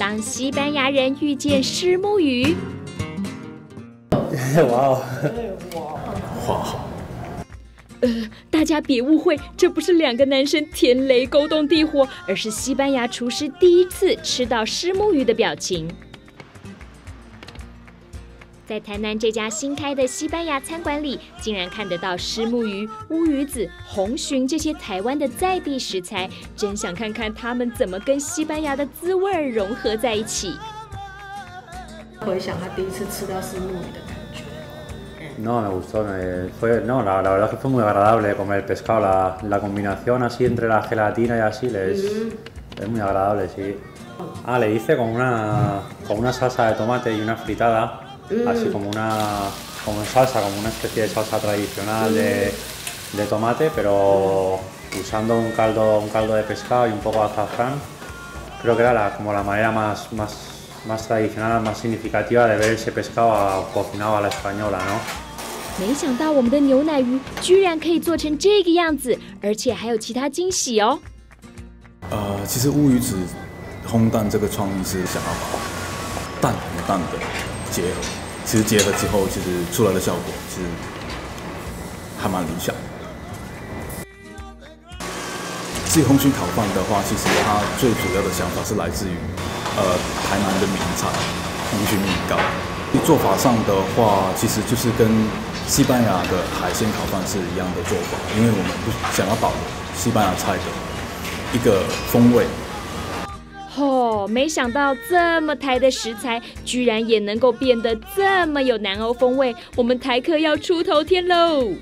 当西班牙人遇见虱目鱼。哇哦！哇！呃，大家别误会，这不是两个男生天雷勾动地火，而是西班牙厨师第一次吃到虱目鱼的表情。在台南这家新开的西班牙餐馆里，竟然看得到虱目鱼、乌鱼子、红鲟这些台湾的在地食材，真想看看他们怎么跟西班牙的滋味融合在一起。回想他第一次吃到虱目鱼的感觉。No, me gustó, fue, no, la, la, verdad es que fue muy agradable comer el pescado, la, la combinación así entre la gelatina y así les, es muy agradable, sí. Ah, le hice con una, con una salsa de tomate y una fritada. así como una, como salsa, como una especie de salsa tradicional de, de, tomate, pero usando un caldo, un caldo de pescado y un poco de azafrán. Creo que era la, como la manera más, más, más tradicional, más significativa de ver ese pescado cocinado a la española, ¿no? 没想到我们的牛奶鱼居然可以做成这个样子，而且还有其他惊喜哦。呃，其实乌鱼子烘蛋这个创意是想要把蛋和蛋的 结合。其实结合之后，其实出来的效果其实还蛮理想。至于红鲟烤饭的话，其实它最主要的想法是来自于呃台南的名产红鲟米糕。做法上的话，其实就是跟西班牙的海鲜烤饭是一样的做法，因为我们不想要保留西班牙菜的一个风味。哦，没想到这么台的食材，居然也能够变得这么有南欧风味，我们台客要出头天喽！